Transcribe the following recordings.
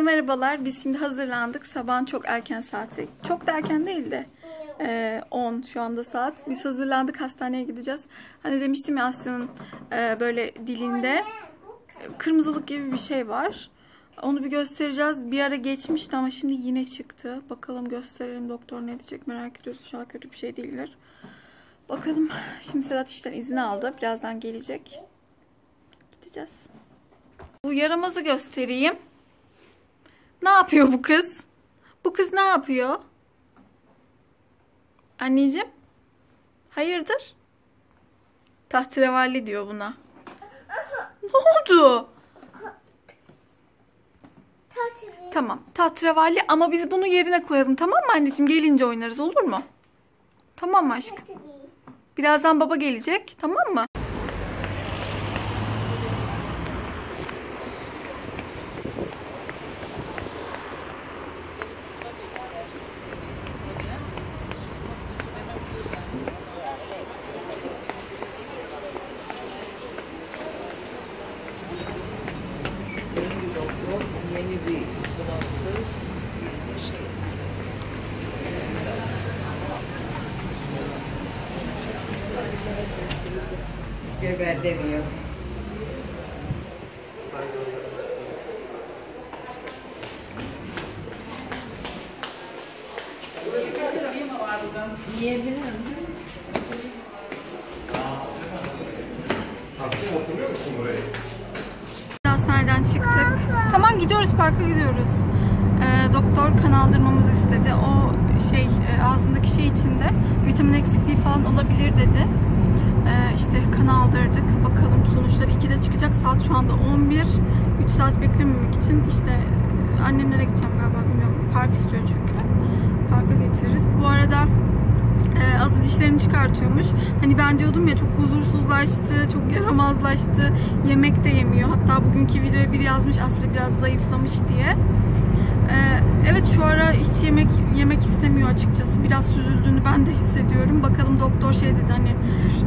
Merhabalar. Biz şimdi hazırlandık. Sabahın çok erken saati. Çok da erken değil de. e, 10 şu anda saat. Biz hazırlandık. Hastaneye gideceğiz. Hani demiştim ya Asya'nın e, böyle dilinde kırmızılık gibi bir şey var. Onu bir göstereceğiz. Bir ara geçmişti ama şimdi yine çıktı. Bakalım gösterelim doktor ne diyecek merak ediyoruz. İnşallah kötü bir şey değildir. Bakalım. Şimdi Sedat işten izin aldı. Birazdan gelecek. Gideceğiz. Bu yaramazı göstereyim. Ne yapıyor bu kız? Bu kız ne yapıyor? Anneciğim? Hayırdır? Tahterevalli diyor buna. Ne oldu? Tamam. Tahterevalli ama biz bunu yerine koyalım tamam mı anneciğim? Gelince oynarız olur mu? Tamam mı aşkım? Birazdan baba gelecek tamam mı? Yeni bir doktor, yeni bir günahsız bir şey. Geber demiyor. Yiyebilirim. Aslında? Hastaneden çıktık. Tamam gidiyoruz parka gidiyoruz. Ee, doktor kan aldırmamızı istedi. O şey e, ağzındaki şey içinde vitamin eksikliği falan olabilir dedi. Ee, işte kan aldırdık. Bakalım sonuçları 2'de çıkacak. Saat şu anda 11. 3 saat beklememek için işte e, annemlere gideceğim galiba bilmiyorum. Park istiyor çünkü. Parka getiririz. Bu arada e, azı dişlerini çıkartıyormuş. Hani ben diyordum ya çok huzursuzlaştı, çok yaramazlaştı, yemek de yemiyor. Hatta bugünkü videoya biri yazmış Aslı biraz zayıflamış diye. E, evet şu ara hiç yemek yemek istemiyor açıkçası. Biraz süzüldüğünü ben de hissediyorum. Bakalım doktor şey dedi hani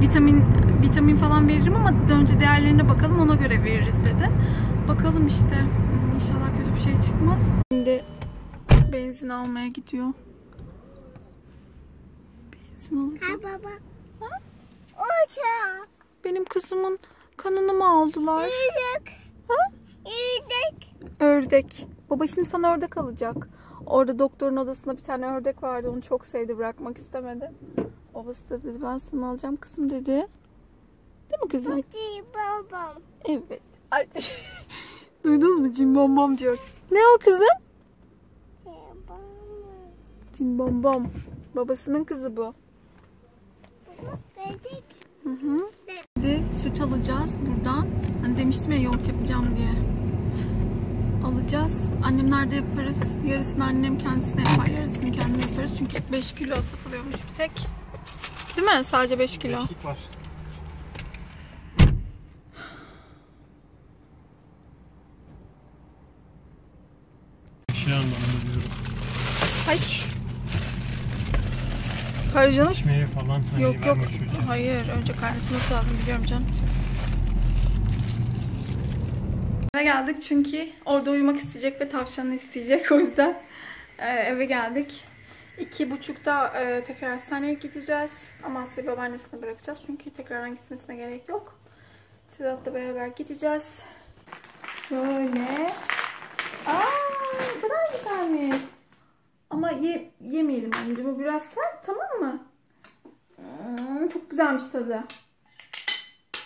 vitamin vitamin falan veririm ama önce değerlerine bakalım ona göre veririz dedi. Bakalım işte. İnşallah kötü bir şey çıkmaz. Şimdi benzin almaya gidiyor. Benzin alacak. Ha baba. Uçak. Benim kızımın kanını mı aldılar? Yürük. Ha? Yürük. Ördek. Baba şimdi sana ördek alacak. Orada doktorun odasında bir tane ördek vardı. Onu çok sevdi. Bırakmak istemedi. Babası da dedi ben sana alacağım kızım dedi. Değil mi kızım? Babam. Evet. Ay. Duydunuz mu? Cimbombom diyor. Ne o kızım? Babam. Cimbombom. Babasının kızı bu. Dedik. Hı hı. Şimdi süt alacağız buradan. Hani demiştim ya yoğurt yapacağım diye. Alacağız. Annemler de yaparız. Yarısını annem kendisine yapar. Yarısını kendim yaparız. Çünkü 5 kilo satılıyormuş bir tek. Değil mi? Sadece 5 kilo. Beşlik var. Şey anlamında diyorum. İçmeye falan hani Yok yok. Hayır. Önce kaynatması lazım biliyorum canım. Eve geldik çünkü orada uyumak isteyecek ve tavşanını isteyecek. O yüzden e, eve geldik. İki buçukta e, tekrar hastaneye gideceğiz. Ama Asya'yı babaannesine bırakacağız. Çünkü tekrardan gitmesine gerek yok. Sedat'la beraber gideceğiz. Şöyle. Aa, ne kadar güzelmiş. Ama ye, yemeyelim anneciğim. Bu biraz sert tamam mı? Hmm, çok güzelmiş tadı.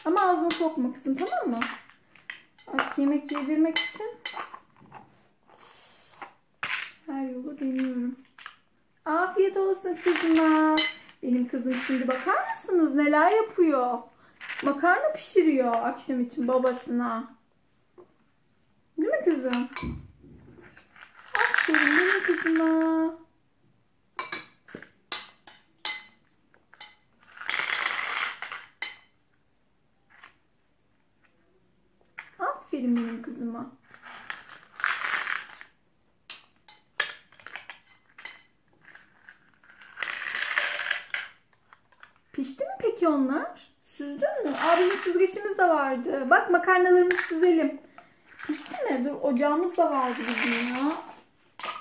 Ama ağzına sokma kızım tamam mı? Artık yemek yedirmek için her yolu deniyorum. Afiyet olsun kızıma. Benim kızım şimdi bakar mısınız neler yapıyor? Makarna pişiriyor akşam için babasına. Değil mi kızım? Aferin benim kızıma. Aferin benim kızıma. Pişti mi peki onlar? Süzdün mü? Aa bizim süzgeçimiz de vardı. Bak makarnalarımızı süzelim. Pişti mi? Dur ocağımız da vardı bizim ya.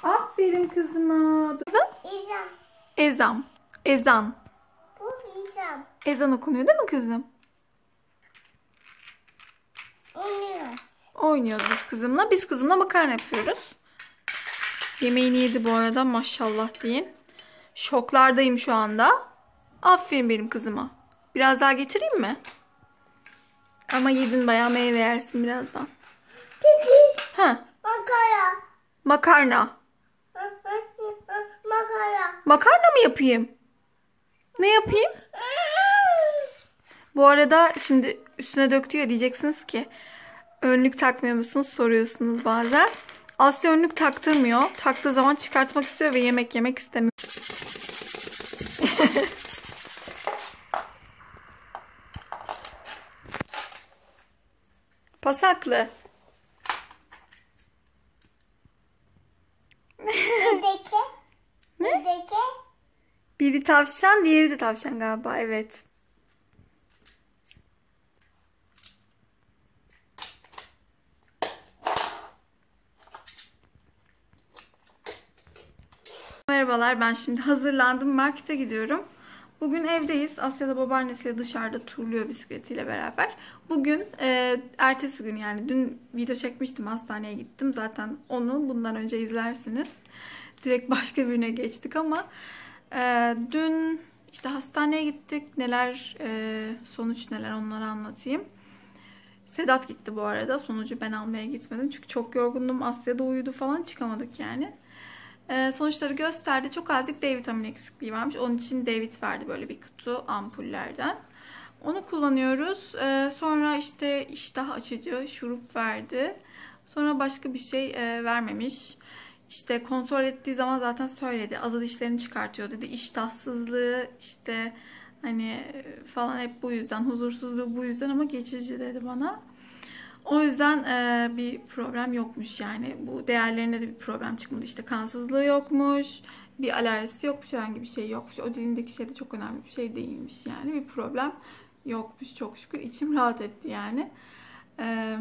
Aferin kızıma. Kızım? İzam. Ezan. Ezan. Bu izam. Ezan okunuyor değil mi kızım? Oynuyoruz biz kızımla. Biz kızımla makarna yapıyoruz. Yemeğini yedi bu arada maşallah deyin. Şoklardayım şu anda. Aferin benim kızıma. Biraz daha getireyim mi? Ama yedin bayağı meyve yersin birazdan. Tiki. Ha, makarna. Hı, Makara. Makarna mı yapayım? Ne yapayım? Bu arada şimdi üstüne döktü ya diyeceksiniz ki önlük takmıyor musunuz soruyorsunuz bazen. Asya önlük taktırmıyor. Taktığı zaman çıkartmak istiyor ve yemek yemek istemiyor. Pasaklı. Dedeke. Dedeke. Biri tavşan, diğeri de tavşan galiba. Evet. Merhabalar, ben şimdi hazırlandım. Markete gidiyorum. Bugün evdeyiz. Asya'da babaannesiyle dışarıda turluyor bisikletiyle beraber. Bugün e, ertesi gün yani dün video çekmiştim hastaneye gittim. Zaten onu bundan önce izlersiniz. Direkt başka birine geçtik ama e, dün işte hastaneye gittik. Neler e, sonuç neler onları anlatayım. Sedat gitti bu arada. Sonucu ben almaya gitmedim. Çünkü çok yorgundum. Asya'da uyudu falan çıkamadık yani. Ee, sonuçları gösterdi. Çok azıcık D vitamini eksikliği varmış. Onun için D vit verdi böyle bir kutu ampullerden. Onu kullanıyoruz. Ee, sonra işte iştah açıcı şurup verdi. Sonra başka bir şey e, vermemiş. İşte kontrol ettiği zaman zaten söyledi. Azal dişlerini çıkartıyor dedi. İştahsızlığı işte hani e, falan hep bu yüzden. Huzursuzluğu bu yüzden ama geçici dedi bana. O yüzden e, bir problem yokmuş yani. Bu değerlerinde de bir problem çıkmadı. İşte kansızlığı yokmuş, bir alerjisi yokmuş, herhangi bir şey yokmuş. O dilindeki şey de çok önemli bir şey değilmiş yani. Bir problem yokmuş çok şükür. İçim rahat etti yani. E,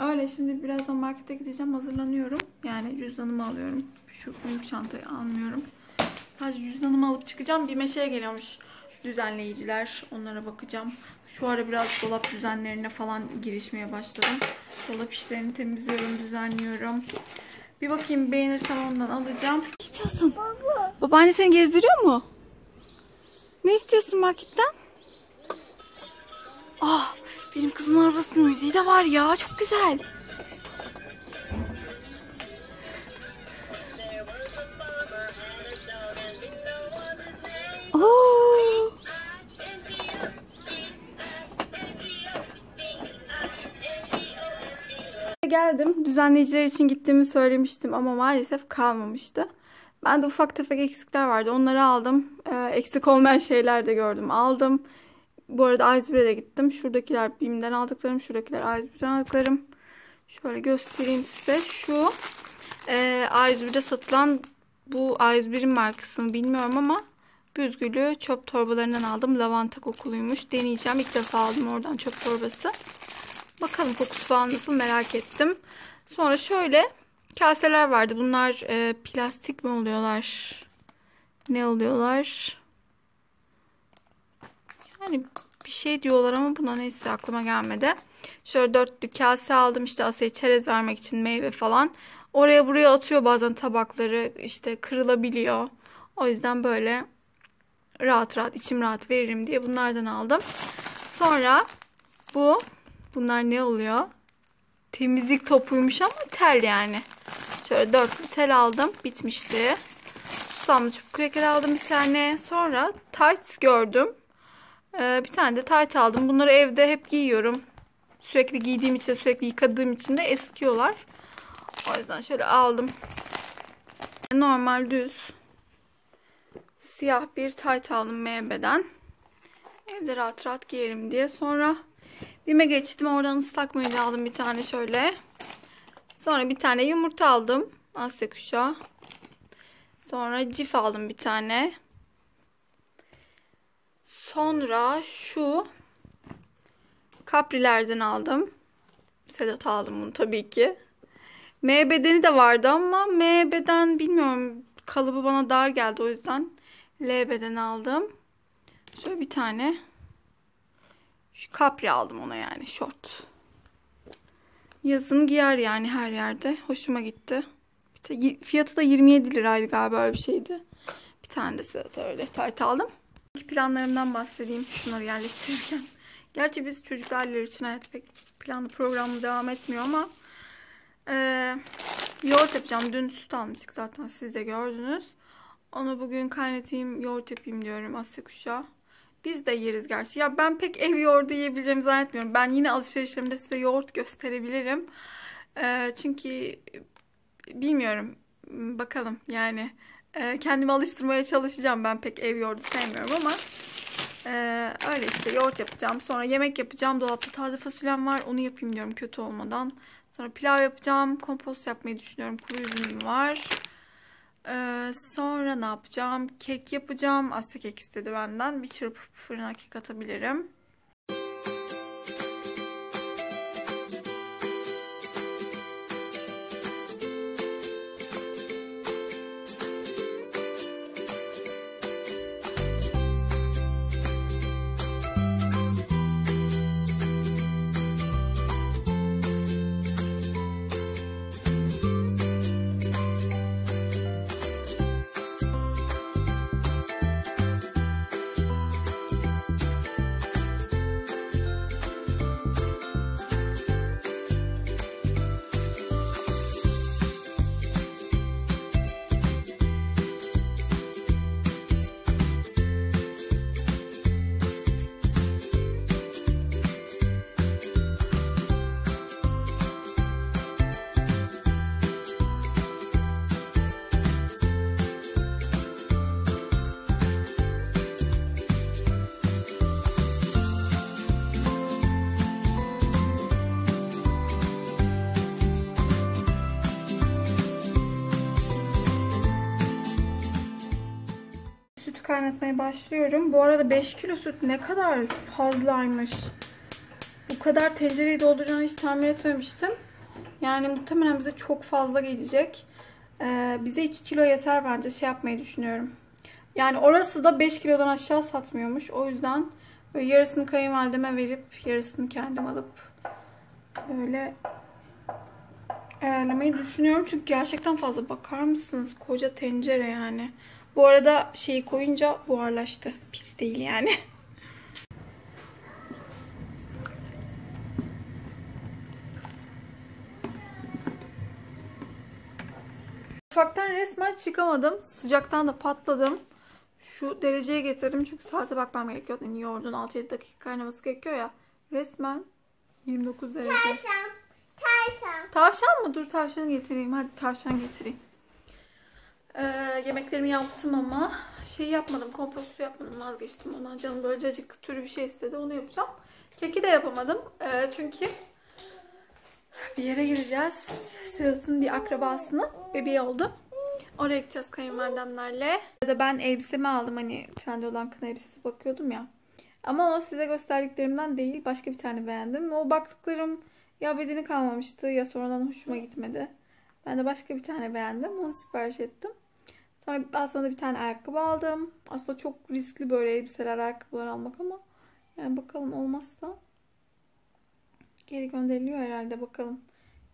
öyle şimdi birazdan markete gideceğim. Hazırlanıyorum. Yani cüzdanımı alıyorum. Şu büyük çantayı almıyorum. Sadece cüzdanımı alıp çıkacağım. Bir meşeye geliyormuş düzenleyiciler. Onlara bakacağım. Şu ara biraz dolap düzenlerine falan girişmeye başladım. Dolap işlerini temizliyorum, düzenliyorum. Bir bakayım beğenirsem ondan alacağım. Ne istiyorsun? Baba. Babaanne seni gezdiriyor mu? Ne istiyorsun marketten? Ah, benim kızımın arabasının müziği de var ya. Çok güzel. Oo. Geldim. Düzenleyiciler için gittiğimi söylemiştim ama maalesef kalmamıştı. Ben de ufak tefek eksikler vardı. Onları aldım. Ee, eksik olmayan şeyler de gördüm. Aldım. Bu arada A101'e de gittim. Şuradakiler BİM'den aldıklarım. Şuradakiler A101'den aldıklarım. Şöyle göstereyim size. Şu e, A101'de satılan bu A101'in markası mı bilmiyorum ama büzgülü çöp torbalarından aldım. Lavanta kokuluymuş. Deneyeceğim. İlk defa aldım oradan çöp torbası. Bakalım kokusu falan nasıl merak ettim. Sonra şöyle kaseler vardı. Bunlar e, plastik mi oluyorlar? Ne oluyorlar? Yani bir şey diyorlar ama buna neyse aklıma gelmedi. Şöyle dörtlü kase aldım işte Asya'ya çerez vermek için meyve falan. Oraya buraya atıyor bazen tabakları işte kırılabiliyor. O yüzden böyle rahat rahat içim rahat veririm diye bunlardan aldım. Sonra bu bunlar ne oluyor? Temizlik topuymuş ama tel yani. Şöyle dörtlü tel aldım. Bitmişti. Susamlı çubuk kreker aldım bir tane. Sonra tights gördüm. Ee, bir tane de tight aldım. Bunları evde hep giyiyorum. Sürekli giydiğim için, sürekli yıkadığım için de eskiyorlar. O yüzden şöyle aldım. Normal düz siyah bir tight aldım MB'den. Evde rahat rahat giyerim diye. Sonra Bime geçtim. Oradan ıslak mendil aldım bir tane şöyle. Sonra bir tane yumurta aldım. Asya kuşağı. Sonra cif aldım bir tane. Sonra şu kaprilerden aldım. Sedat'a aldım bunu tabii ki. M bedeni de vardı ama M beden bilmiyorum kalıbı bana dar geldi o yüzden L beden aldım. Şöyle bir tane şu kapri aldım ona yani şort. Yazın giyer yani her yerde. Hoşuma gitti. Fiyatı da 27 liraydı galiba öyle bir şeydi. Bir tane de Sedat'a öyle tayt aldım. Planlarımdan bahsedeyim şunları yerleştirirken. Gerçi biz çocuklu için hayat pek planlı programlı devam etmiyor ama eee yoğurt yapacağım. Dün süt almıştık zaten siz de gördünüz. Onu bugün kaynatayım yoğurt yapayım diyorum Asya kuşağı. Biz de yeriz gerçi. Ya ben pek ev yoğurdu yiyebileceğimi zannetmiyorum. Ben yine alışverişlerimde size yoğurt gösterebilirim. Eee, çünkü bilmiyorum. Bakalım yani. Eee, kendimi alıştırmaya çalışacağım. Ben pek ev yoğurdu sevmiyorum ama ee, öyle işte yoğurt yapacağım. Sonra yemek yapacağım. Dolapta taze fasulyem var. Onu yapayım diyorum kötü olmadan. Sonra pilav yapacağım. Kompost yapmayı düşünüyorum. Kuru üzümüm var. Ee, sonra ne yapacağım? Kek yapacağım. Asya kek istedi benden. Bir çırpıp fırına kek atabilirim. Kaynatmaya başlıyorum. Bu arada 5 kilo süt ne kadar fazlaymış. Bu kadar tencereyi dolduracağını hiç tahmin etmemiştim. Yani muhtemelen bize çok fazla gelecek. Ee, bize 2 kilo yeter bence şey yapmayı düşünüyorum. Yani orası da 5 kilodan aşağı satmıyormuş. O yüzden yarısını kayınvalideme verip yarısını kendim alıp böyle ayarlamayı düşünüyorum. Çünkü gerçekten fazla. Bakar mısınız? Koca tencere yani. Bu arada şeyi koyunca buharlaştı. Pis değil yani. Mutfaktan resmen çıkamadım. Sıcaktan da patladım. Şu dereceye getirdim çünkü saate bakmam gerekiyor. Yani yoğurdun 6-7 dakika kaynaması gerekiyor ya. Resmen 29 derece. Tavşan. Tavşan. Tavşan mı? Dur tavşanı getireyim. Hadi tavşan getireyim. Ee, yemeklerimi yaptım ama şey yapmadım. Kompostu yapmadım. Vazgeçtim ondan. Canım böyle cacık türü bir şey istedi. Onu yapacağım. Keki de yapamadım. Ee, çünkü bir yere gideceğiz. Sedat'ın bir akrabasının bebeği oldu. Oraya gideceğiz kayınvalidemlerle. Burada ben elbisemi aldım. Hani Trendyol'dan kına elbisesi bakıyordum ya. Ama o size gösterdiklerimden değil. Başka bir tane beğendim. O baktıklarım ya bedeni kalmamıştı ya sonradan hoşuma gitmedi. Ben de başka bir tane beğendim. Onu sipariş ettim. Sonra aslında bir tane ayakkabı aldım. Aslında çok riskli böyle elbiseler, ayakkabılar almak ama yani bakalım olmazsa geri gönderiliyor herhalde bakalım.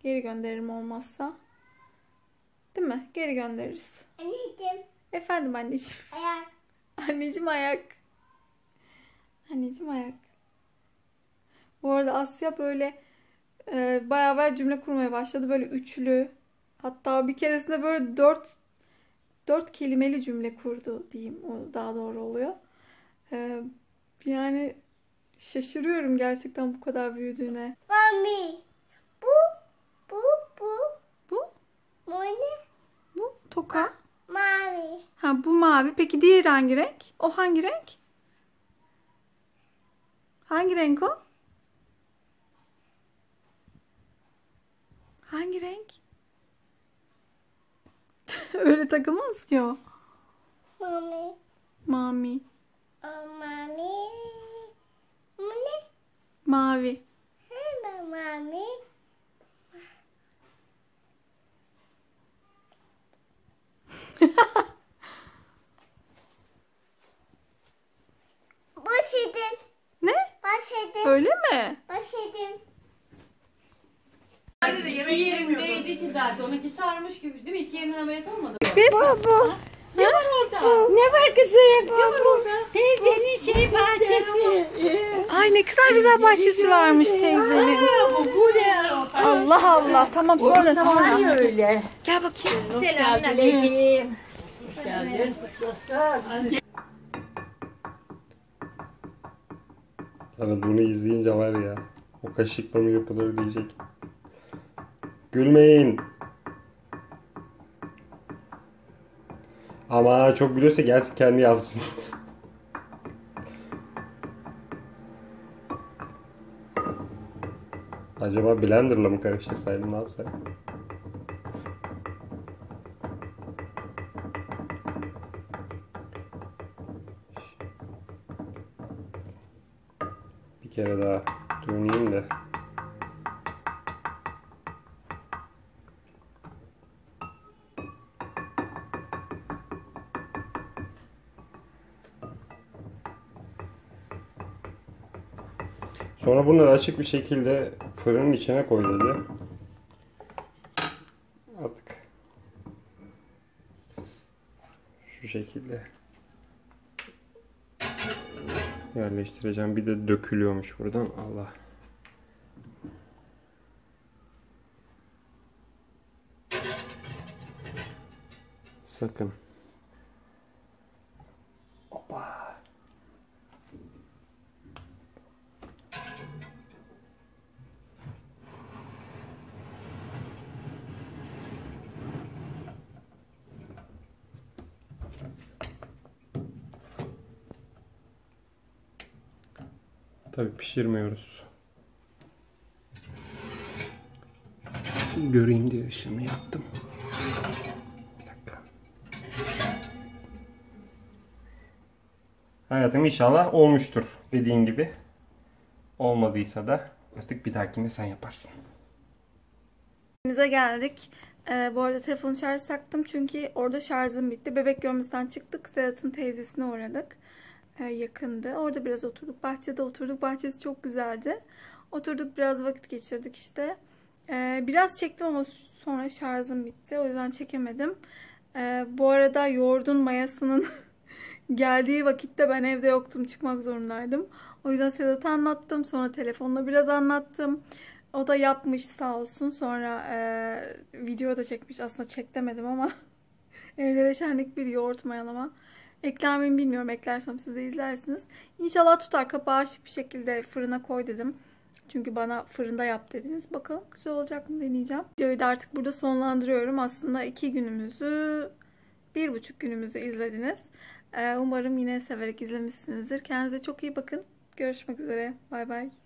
Geri gönderirim olmazsa. Değil mi? Geri göndeririz. Anneciğim. Efendim anneciğim. Ayak. Anneciğim ayak. Anneciğim ayak. Bu arada Asya böyle e, bayağı bayağı cümle kurmaya başladı. Böyle üçlü. Hatta bir keresinde böyle dört dört kelimeli cümle kurdu diyeyim. O daha doğru oluyor. E, yani şaşırıyorum gerçekten bu kadar büyüdüğüne. Mami. Bu. Bu. Bu. Bu? Bu ne? Bu toka. Mavi. Ha bu mavi. Peki diğeri hangi renk? O hangi renk? Hangi renk o? Hangi renk? Öyle takılmaz ki o. Mami. Mami. O mami. Bu ne? Mavi. Hemen mami. Sarmış gibi değil mi? İki yerinden ameliyat olmadı. Biz Ne var orada? Ne var kızım? Ne var orada? Teyzenin şey bahçesi. Ay ne kadar güzel bahçesi varmış teyzenin. Bu, bu ne? Allah Allah. Tamam sonra sonra. öyle. Gel bakayım. Selamünaleyküm. Hani bunu izleyince var ya o kaşıkla mı yapılır diyecek. Gülmeyin. Ama çok biliyorsa gelsin kendi yapsın. Acaba blenderla mı karıştırsaydım ne yapsaydım? Bir kere daha döneyim de. Sonra bunları açık bir şekilde fırının içine koy dedi. Artık şu şekilde yerleştireceğim. Bir de dökülüyormuş buradan. Allah. Sakın. Pişirmiyoruz. Göreyim diye ışığını yaptım. Hayatım inşallah olmuştur dediğin gibi. Olmadıysa da artık bir dahakine sen yaparsın. Evimize geldik. Ee, bu arada telefonu şarj taktım çünkü orada şarjım bitti. Bebek görmesinden çıktık. Sedat'ın teyzesine uğradık. Ee, yakındı. Orada biraz oturduk. Bahçede oturduk. Bahçesi çok güzeldi. Oturduk biraz vakit geçirdik işte. Ee, biraz çektim ama sonra şarjım bitti. O yüzden çekemedim. Ee, bu arada yoğurdun mayasının geldiği vakitte ben evde yoktum. Çıkmak zorundaydım. O yüzden Sedat'a anlattım. Sonra telefonla biraz anlattım. O da yapmış sağ olsun. Sonra e, video da çekmiş. Aslında çek demedim ama evlere şenlik bir yoğurt mayalama. Ekler bilmiyorum. Eklersem siz de izlersiniz. İnşallah tutar. Kapağı açık bir şekilde fırına koy dedim. Çünkü bana fırında yap dediniz. Bakalım güzel olacak mı deneyeceğim. Videoyu da artık burada sonlandırıyorum. Aslında iki günümüzü, bir buçuk günümüzü izlediniz. E, umarım yine severek izlemişsinizdir. Kendinize çok iyi bakın. Görüşmek üzere. Bay bay.